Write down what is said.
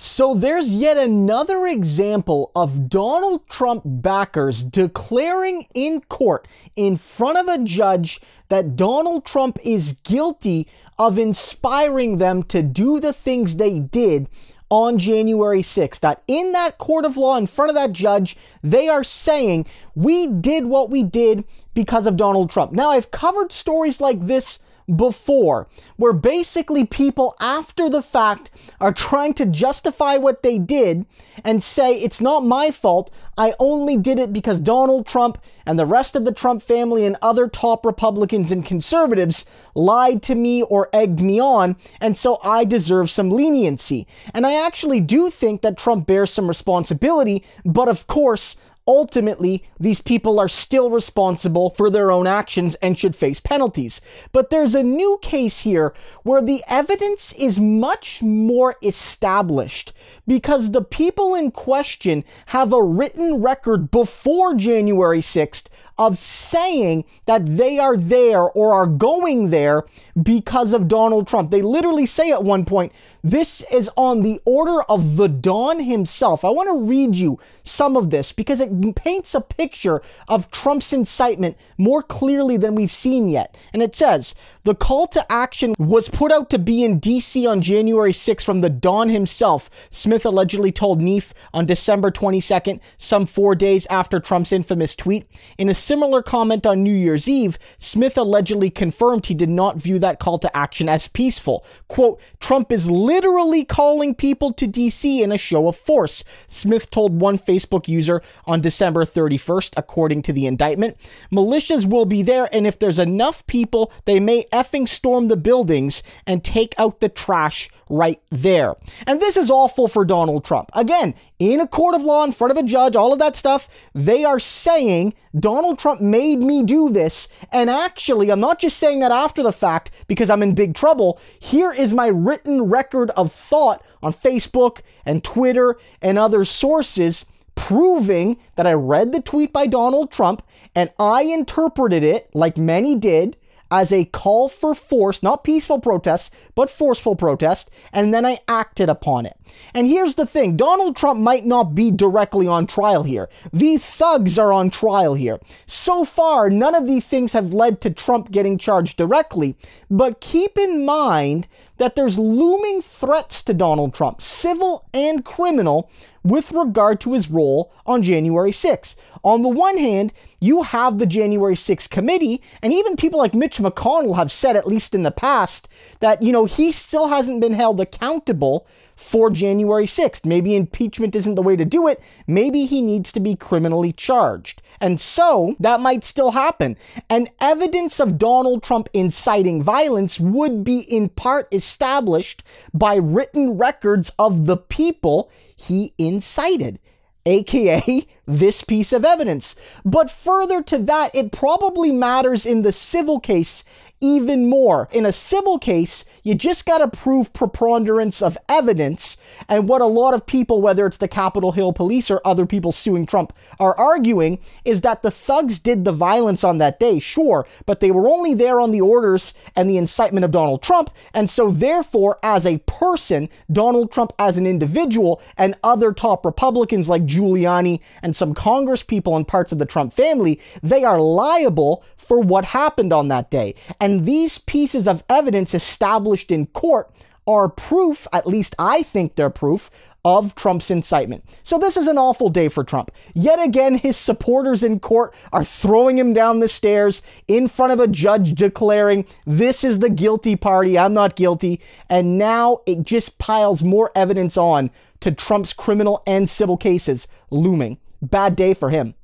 So there's yet another example of Donald Trump backers declaring in court in front of a judge that Donald Trump is guilty of inspiring them to do the things they did on January 6th. That in that court of law, in front of that judge, they are saying, we did what we did because of Donald Trump. Now, I've covered stories like this before, where basically people after the fact are trying to justify what they did and say, it's not my fault. I only did it because Donald Trump and the rest of the Trump family and other top Republicans and conservatives lied to me or egged me on, and so I deserve some leniency. And I actually do think that Trump bears some responsibility, but of course, ultimately, these people are still responsible for their own actions and should face penalties. But there's a new case here where the evidence is much more established because the people in question have a written record before January 6th of saying that they are there or are going there because of Donald Trump. They literally say at one point, this is on the order of the Don himself. I want to read you some of this because it paints a picture of Trump's incitement more clearly than we've seen yet. And it says, the call to action was put out to be in DC on January 6th from the Don himself, Smith allegedly told Neff on December 22nd, some four days after Trump's infamous tweet. In a similar comment on New Year's Eve, Smith allegedly confirmed he did not view that call to action as peaceful. Quote, Trump is literally calling people to DC in a show of force, Smith told one Facebook user on December 31st, according to the indictment. Militias will be there, and if there's enough people, they may effing storm the buildings and take out the trash right there. And this is awful for Donald Trump. Again, in a court of law, in front of a judge, all of that stuff, they are saying Donald Trump made me do this. And actually, I'm not just saying that after the fact because I'm in big trouble. Here is my written record of thought on Facebook and Twitter and other sources proving that I read the tweet by Donald Trump and I interpreted it like many did as a call for force, not peaceful protests, but forceful protest, and then I acted upon it. And here's the thing Donald Trump might not be directly on trial here. These thugs are on trial here. So far, none of these things have led to Trump getting charged directly, but keep in mind that there's looming threats to Donald Trump, civil and criminal, with regard to his role on January 6th. On the one hand, you have the January 6th committee, and even people like Mitch McConnell have said, at least in the past, that, you know, he still hasn't been held accountable for January 6th. Maybe impeachment isn't the way to do it. Maybe he needs to be criminally charged. And so that might still happen. And evidence of Donald Trump inciting violence would be in part established by written records of the people he incited aka this piece of evidence. But further to that, it probably matters in the civil case even more. In a civil case, you just got to prove preponderance of evidence. And what a lot of people, whether it's the Capitol Hill police or other people suing Trump, are arguing is that the thugs did the violence on that day, sure, but they were only there on the orders and the incitement of Donald Trump. And so, therefore, as a person, Donald Trump as an individual, and other top Republicans like Giuliani and some Congress people and parts of the Trump family, they are liable for what happened on that day. And these pieces of evidence established in court are proof, at least I think they're proof, of Trump's incitement. So this is an awful day for Trump. Yet again, his supporters in court are throwing him down the stairs in front of a judge declaring, This is the guilty party, I'm not guilty. And now it just piles more evidence on to Trump's criminal and civil cases looming. Bad day for him.